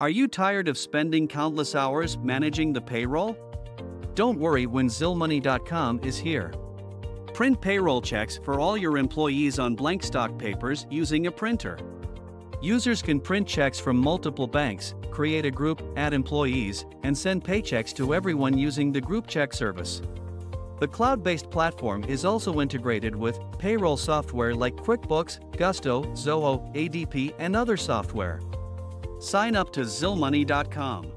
Are you tired of spending countless hours managing the payroll? Don't worry when Zilmoney.com is here. Print payroll checks for all your employees on blank stock papers using a printer. Users can print checks from multiple banks, create a group, add employees, and send paychecks to everyone using the group check service. The cloud based platform is also integrated with payroll software like QuickBooks, Gusto, Zoho, ADP, and other software. Sign up to Zilmoney.com.